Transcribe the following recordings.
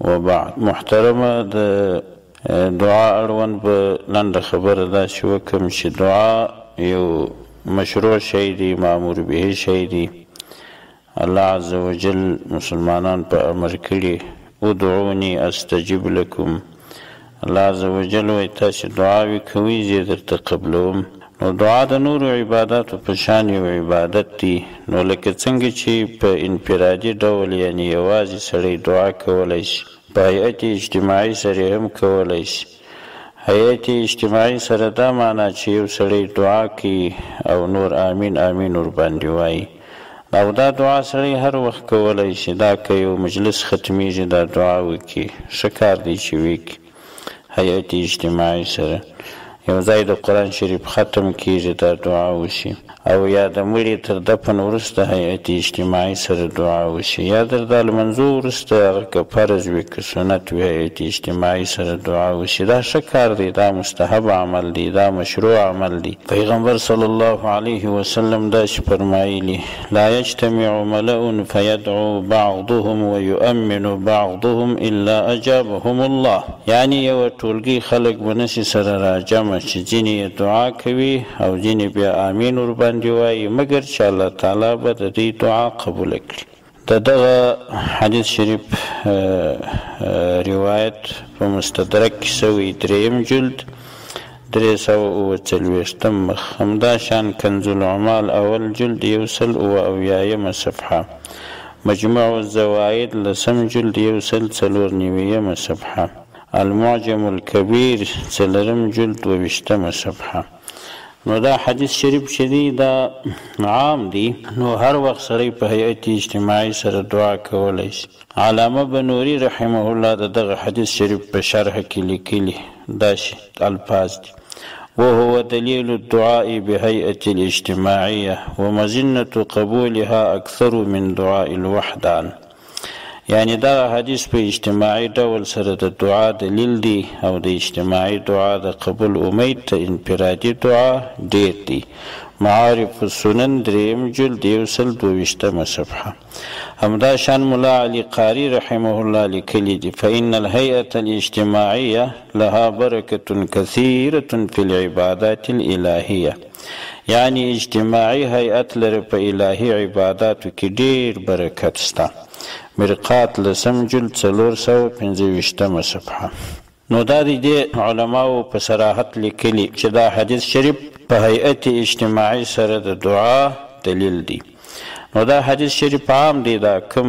وبعد محترمه د دعا اړوند به لنډه خبره داسې وکړم چې دعا یو مشروع شی دی مامور به شی دی الله عز وجل مسلمانان په امر کړي ادعوني استجب لکم الله عزوجل وایي، تاسې دعاوې کوئ، زه یې درته قبلوم. نو دعا د نورو عباداتو په شان یو عبادت دی، نو لکه څنګه چې په انفرادي ډول یعنې یوازې سړی دعا کولای شي، په هیئت اجتماعي سره هم کولای شي. هیئت اجتماعي سره دا مانا چې یو سړی دعا کوي او نور آمین آمین ورباندې وایي. او دا دعا سړی هر وخت کولای شي دا که یو مجلس ختمیږي دا دعا وکړي ښه کار دی چې وي کې هیئت اجتماعي سره یو ځای د قران شریف ختم کیږي دا دعا وشي او یا د مړي تر دفن وروسته هیئت اجتماعي سره دعا وشي یا در دا لمنځو وروسته هغه که فرض وي که سنت وي هیئت اجتماعي سره دعا وشي دا ښه کار دی دا مستحب عمل دی دا مشروع عمل دی پیغمبر صلی الله علیه وسلم داسې فرمایلي، لا یجتمع ملأ فیدعو بعضهم ویؤمن بعضهم الا اجابهم الله، یعنې یوه ټولګۍ خلک به نسي سره راجمع چې ځینې یې دعا کوي او ځینې بیا آمین ورباندې وایي مګر چې الله تعالی به د دوی دعا قبوله کړي. د دغه حديث شريف روايت په مستدرک کې سوی دريم جلد درې سوه اووه څلوېښتم مخ همدا شان کنز العمال اول جلد یو سل اووه اویایمه صفحه مجموع الزواید لسم جلد یو سل څلور نویمه صفحه المعجم الکبیر څلورم جلد دوویشتمه صفحه نو دا حدیث شریف چې دی دا عام دی نو هر وخت سړی په هیئت اجتماعي سره دعا کولی شي علامه بنوري رحمه الله د دغه حدیث شریف په شرح کې لیکلي داسې الفاظ دي وهو دلیل الدعاء بهیئة الاجتماعیه ومزنة قبولها اکثر من دعاء الوحدان یعنی دغه حدیث په اجتماعي ډول سره د دعا دلیل دی او د اجتماعي دعا د قبول امید تر انفرادي دعا ډیر دی معارف السنن دریم جلد یو سل دوویشتمه صفحه همدا شان ملا علی قاری رحمه الله لیکلی دی فإن الهیئة الاجتماعیه لها برکة کثیرة فی العبادات الالهیه یعنی اجتماعی هیئت لره په الهی عباداتو کی ډیر برکت شته مرقات لسم جلد څلور سوه او پنځه ویشت مه صفحه. نو دا دی دی علماوو په صراحت لیکلی چه دا حدیث شریف په هیئت اجتماعی سره د دعا دلیل دی. نو دا حدیث شریف عام دی دا کوم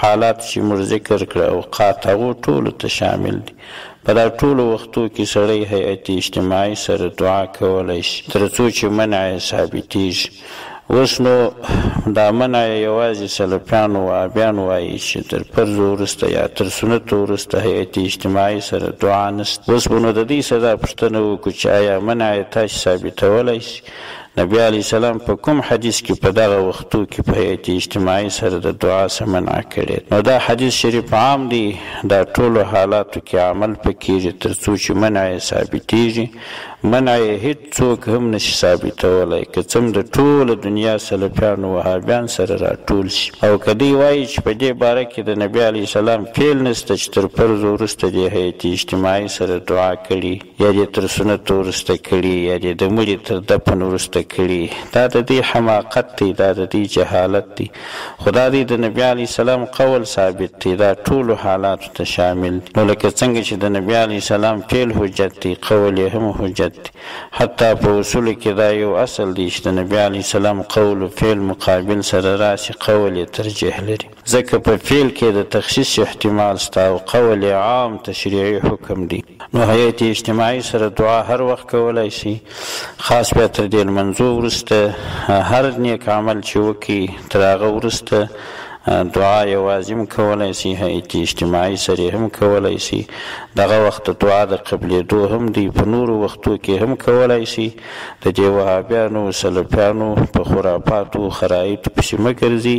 حالات چې موږ ذکر کړه او قاطعو ټولو ته شامل دي په دا ټولو وختو کې سړی هیئت اجتماعي سره دعا کولی شي تر څو چې منع یې ثابتیږي اوس نو دا منع یوازې سلفیان او وهابیان وایي چې تر فرض وروسته یا تر سنت وروسته هیئت اجتماعي سره دعا نشته اوس به نو د دې سزا پوښتنه وکړو چې آیا منع یې تاسې ثابتولی شي نبی علیه السلام په کوم حدیث کې په دغه وختو کې په هیئت اجتماعي سره د دعا څخه منع کړې ده؟ نو دا حدیث شریف عام دی، دا ټولو حالاتو کې عمل په کیږي تر څو چې منع یې ثابتیږي، منع یې هیڅ څوک هم نه شي ثابتولای که څم د ټوله دنیا سلفیان او وهابیان سره راټول شي او که دوی وایي چې په دې باره کې د نبی علیه السلام فعل نشته چې تر فرضو وروسته دې هیئت اجتماعي سره دعا کړې یا دې تر سنتو وروسته کړي یا دې د مړي تر دفن وروسته کړي دا د دوی حماقت دی دا د دوی جهالت دی خو دا دی د نبي علیه السلام قول ثابت دی دا ټولو حالاتو ته شامل دی نو لکه څنګه چې د نبي علیه السلام فعل حجت دی قول یې هم حجت دی حتی په اصولو کې دا یو اصل دی چې د نبي علیه السلام قول و فعل مقابل سره راسي قول یې ترجیح لري. ځکه په فعل کې د تخصیص احتمال شته او قول یې عام تشریعي حکم دي، نو هیئت اجتماعي سره دعا هر وخت کولای شي، خاص بیا تر دې لمنځو وروسته، هر نیک عمل چې وکړي تر هغه وروسته دعا یوازې هم کولای شي، هیئت اجتماعي سره هم کولای شي، دغه وخت د دعا د قبلېدو هم دی، په نورو وختو کې هم کولای شي، د دې وهابیانو او سلفیانو په خرافاتو و خرائطو پسې مه ګرځي.